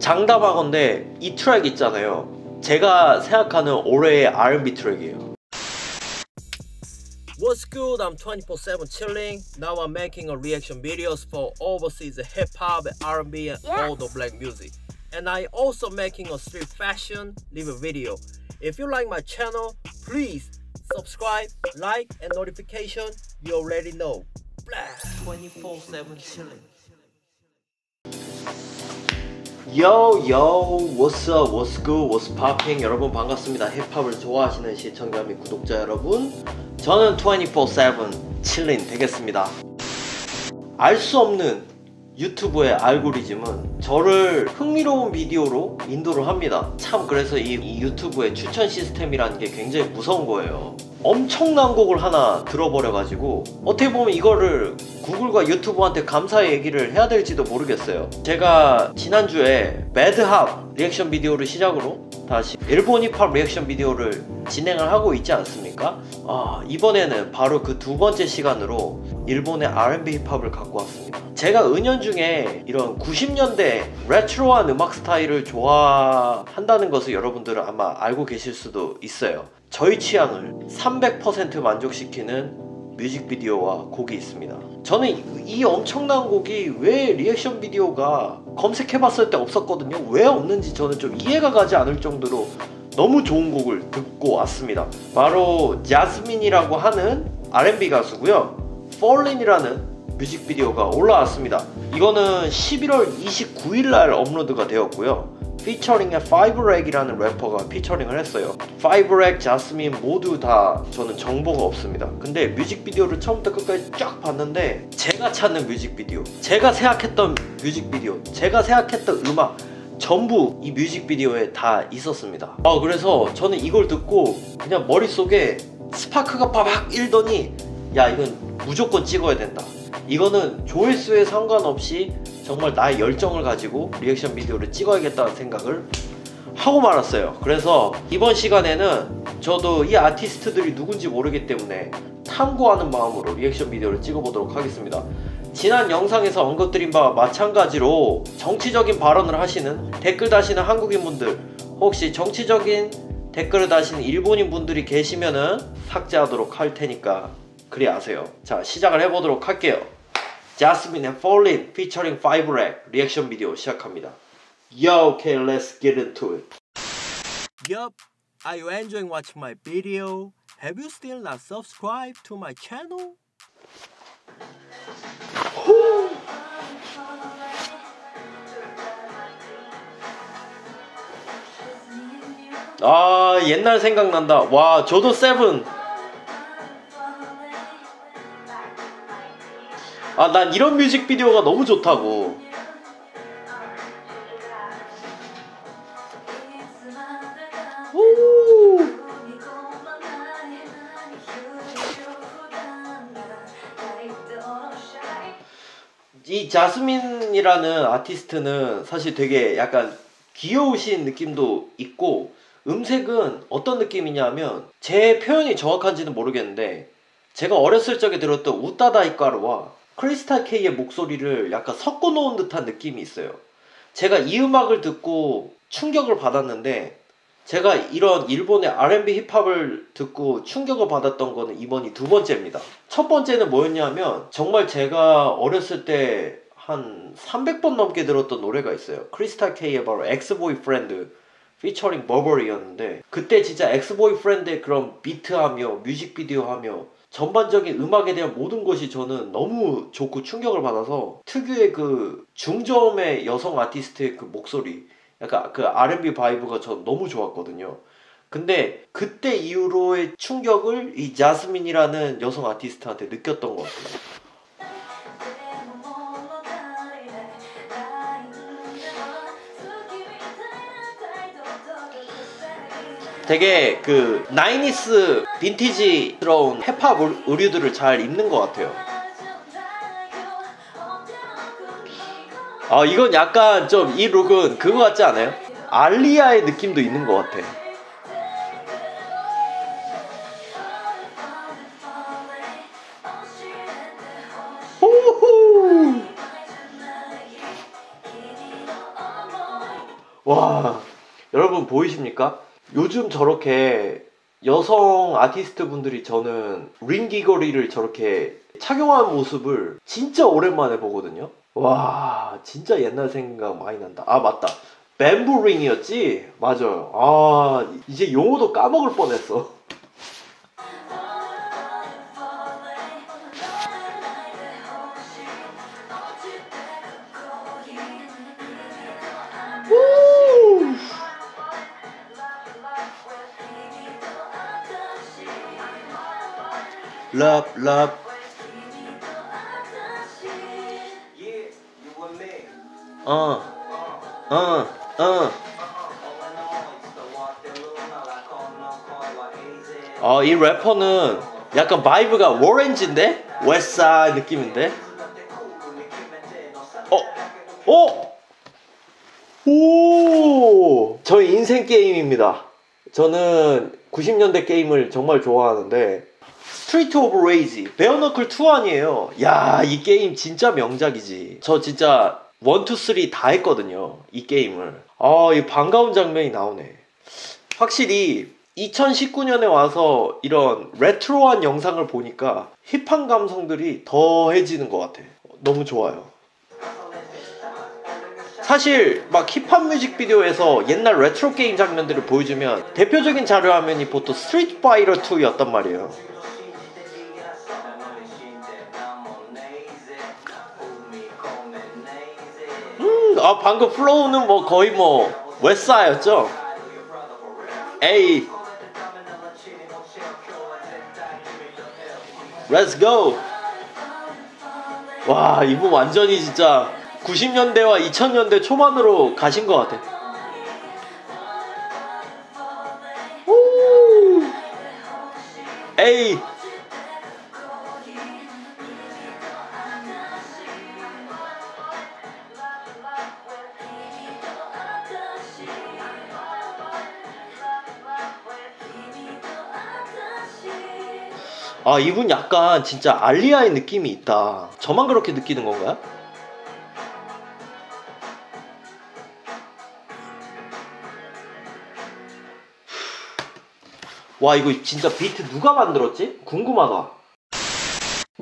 장담하건데 이 트랙 있잖아요. 제가 생각하는 올해의 R&B 트랙이에요. What's good? I'm 24/7 chilling. Now I'm making a reaction videos for overseas hip hop, R&B, and all the black music. And I also making a street fashion live video. If you like my channel, please subscribe, like, and notification. You already know. 24/7 chilling. Yo yo what's up what's good what's popping? 여러분 반갑습니다. 힙합을 좋아하시는 시청자 및 구독자 여러분 저는 24/7 칠린 되겠습니다. 알 수 없는 유튜브의 알고리즘은 저를 흥미로운 비디오로 인도를 합니다. 참 그래서 이, 이 유튜브의 추천 시스템이라는 게 굉장히 무서운 거예요 엄청난 곡을 하나 들어버려가지고 어떻게 보면 이거를 구글과 유튜브한테 감사의 얘기를 해야 될지도 모르겠어요. 제가 지난주에 매드합 리액션 비디오를 시작으로 다시 일본 힙합 리액션 비디오를 진행을 하고 있지 않습니까? 아, 이번에는 바로 그 두 번째 시간으로 일본의 R&B 힙합을 갖고 왔습니다. 제가 은연중에 이런 90년대 레트로한 음악 스타일을 좋아한다는 것을 여러분들은 아마 알고 계실 수도 있어요 저희 취향을 300% 만족시키는 뮤직비디오와 곡이 있습니다. 저는 이 엄청난 곡이 왜 리액션 비디오가 검색해봤을 때 없었거든요. 왜 없는지 저는 좀 이해가 가지 않을 정도로 너무 좋은 곡을 듣고 왔습니다. 바로 자스민이라고 하는 R&B 가수고요. Fall인이라는 뮤직비디오가 올라왔습니다. 이거는 11월 29일 날 업로드가 되었고요. 피처링에 5lack이라는 래퍼가 피처링을 했어요. 5lack, 자스민 모두 다 저는 정보가 없습니다. 근데 뮤직비디오를 처음부터 끝까지 쫙 봤는데 제가 찾는 뮤직비디오, 제가 생각했던 뮤직비디오, 제가 생각했던 음악 전부 이 뮤직비디오에 다 있었습니다. 아 그래서 저는 이걸 듣고 그냥 머릿속에 스파크가 빠박 일더니 야 이건 무조건 찍어야 된다. 이거는 조회수에 상관없이 정말 나의 열정을 가지고 리액션 비디오를 찍어야겠다는 생각을 하고 말았어요. 그래서 이번 시간에는 저도 이 아티스트들이 누군지 모르기 때문에 탐구하는 마음으로 리액션 비디오를 찍어보도록 하겠습니다. 지난 영상에서 언급드린 바와 마찬가지로 정치적인 발언을 하시는 댓글 다시는 한국인분들 혹시 정치적인 댓글을 다시는 일본인 분들이 계시면은 삭제하도록 할 테니까 그리 아세요. 자 시작을 해보도록 할게요. 자스민의 Fallin featuring Five Rack 리액션 비디오 시작합니다. Yo, okay, let's get into it. Yup, are you enjoying watching my video? Have you still not subscribed to my channel? 아 옛날 생각난다. 와 저도 세븐 아, 난 이런 뮤직비디오가 너무 좋다고. 이 자스민이라는 아티스트는 사실 되게 약간 귀여우신 느낌도 있고 음색은 어떤 느낌이냐면 제 표현이 정확한지는 모르겠는데 제가 어렸을 적에 들었던 우타다 히카루와 Crystal Kay의 목소리를 약간 섞어 놓은 듯한 느낌이 있어요. 제가 이 음악을 듣고 충격을 받았는데 제가 이런 일본의 R&B 힙합을 듣고 충격을 받았던 거는 이번이 두 번째입니다. 첫 번째는 뭐였냐면 정말 제가 어렸을 때 한 300번 넘게 들었던 노래가 있어요. Crystal Kay의 바로 Ex-Boyfriend 피처링 VERBAL이었는데 그때 진짜 Ex-Boyfriend의 그런 비트하며 뮤직비디오 하며 전반적인 음악에 대한 모든 것이 저는 너무 좋고 충격을 받아서 특유의 그 중저음의 여성 아티스트의 그 목소리 약간 그 R&B vibe가 저 너무 좋았거든요. 근데 그때 이후로의 충격을 이 자스민이라는 여성 아티스트한테 느꼈던 것 같아요. 되게 그 나이니스 빈티지스러운 힙합 의류들을 잘 입는 것 같아요. 아 이건 약간 좀 이 룩은 그거 같지 않아요? 알리아의 느낌도 있는 것 같아. 호호 와 여러분 보이십니까? 요즘 저렇게 여성 아티스트 분들이 저는 링 귀걸이를 저렇게 착용한 모습을 진짜 오랜만에 보거든요. 와 진짜 옛날 생각 많이 난다. 아 맞다. 뱀부 링이었지? 맞아요. 아 이제 용어도 까먹을 뻔했어. Love, love. 어, Uh, 어, 어. 어, 이 래퍼는 약간 바이브가 워렌지인데? 웨스사이 느낌인데? 어? 어? 오! 저의 인생 게임입니다. 저는 90년대 게임을 정말 좋아하는데 Street of Rage Bare Knuckle 2 아니에요. 야, 이 게임 진짜 명작이지. 저 진짜 1, 2, 3 다 했거든요. 이 게임을. 아, 이 반가운 장면이 나오네. 확실히 2019년에 와서 이런 레트로한 영상을 보니까 힙한 감성들이 더해지는 것 같아. 너무 좋아요. 사실 막 힙합 뮤직비디오에서 옛날 레트로 게임 장면들을 보여주면 대표적인 자료 화면이 보통 스트리트 파이터 2였단 말이에요. 아 방금 flow는 뭐 거의 뭐 웨스사였죠? 에이, let's go! 와, 이분 완전히 진짜 90년대와 2000년대 초반으로 가신 것 같아. 우! 에 아, 이분 약간 진짜 알리아의 느낌이 있다. 저만 그렇게 느끼는 건가요? 와, 이거 진짜 비트 누가 만들었지? 궁금하다.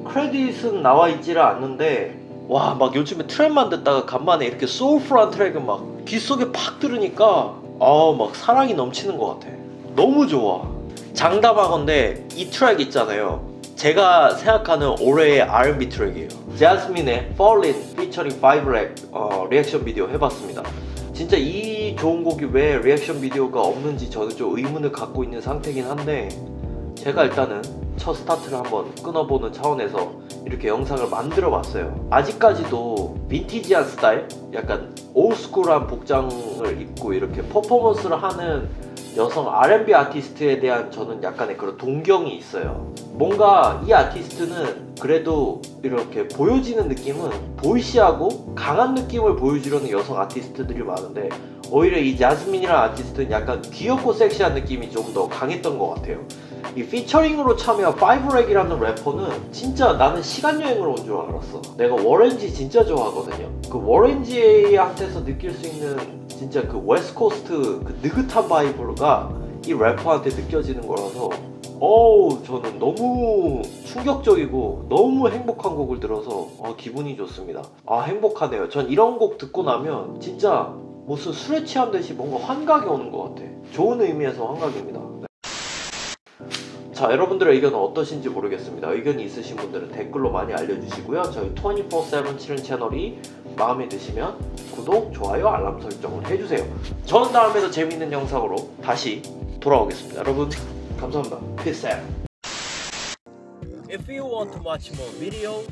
크레딧은 나와 있지를 않는데, 와, 막 요즘에 트랩만 듣다가 간만에 이렇게 소울풀한 트랙을 막귀 속에 팍 들으니까, 아, 막 사랑이 넘치는 것 같아. 너무 좋아. 장담하건데 이 트랙 있잖아요. 제가 생각하는 올해의 R&B 트랙이에요. 제스민의 Fallin' 5lack 어, 리액션 비디오 해봤습니다. 진짜 이 좋은 곡이 왜 리액션 비디오가 없는지 저는 좀 의문을 갖고 있는 상태긴 한데 제가 일단은 첫 스타트를 한번 끊어보는 차원에서 이렇게 영상을 만들어 봤어요. 아직까지도 빈티지한 스타일? 약간 old school한 복장을 입고 이렇게 퍼포먼스를 하는 여성 R&B 아티스트에 대한 저는 약간의 그런 동경이 있어요. 뭔가 이 아티스트는 그래도 이렇게 보여지는 느낌은 보이시하고 강한 느낌을 보여주려는 여성 아티스트들이 많은데 오히려 이 자스민이라는 아티스트는 약간 귀엽고 섹시한 느낌이 좀 더 강했던 것 같아요. 이 피처링으로 참여한 5lack이라는 래퍼는 진짜 나는 시간여행으로 온줄 알았어. 내가 Warren G 진짜 좋아하거든요. 그 Warren G한테서 느낄 수 있는 진짜 그 West Coast 그 느긋한 vibe가 이 래퍼한테 느껴지는 거라서 어우 저는 너무 충격적이고 너무 행복한 곡을 들어서 어, 기분이 좋습니다. 아 행복하네요. 전 이런 곡 듣고 나면 진짜 무슨 술에 취한 듯이 뭔가 환각이 오는 것 같아. 좋은 의미에서 환각입니다. 네. 자 여러분들의 의견은 어떠신지 모르겠습니다. 의견이 있으신 분들은 댓글로 많이 알려주시고요. 저희 24-7 치는 채널이 마음에 드시면 구독, 좋아요, 알람 설정을 해주세요. 저는 다음에도 재밌는 영상으로 다시 돌아오겠습니다. 여러분 감사합니다. Peace out. If you want to watch more videos,